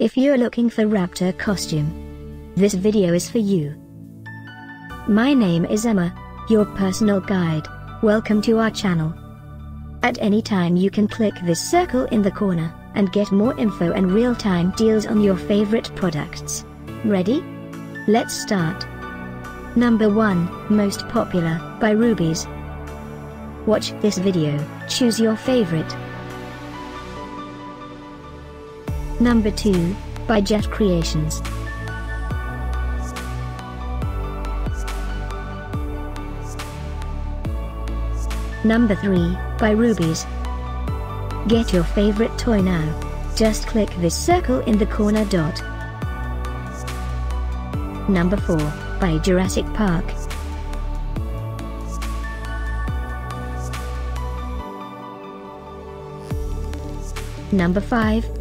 If you're looking for raptor costume, this video is for you. My name is Emma, your personal guide. Welcome to our channel. At any time you can click this circle in the corner, and get more info and real-time deals on your favorite products. Ready? Let's start. Number 1, Most Popular, by Rubie's. Watch this video, choose your favorite. Number 2, by Jet Creations. Number 3, by Rubie's. Get your favorite toy now. Just click this circle in the corner dot. Number 4, by Jurassic Park. Number 5,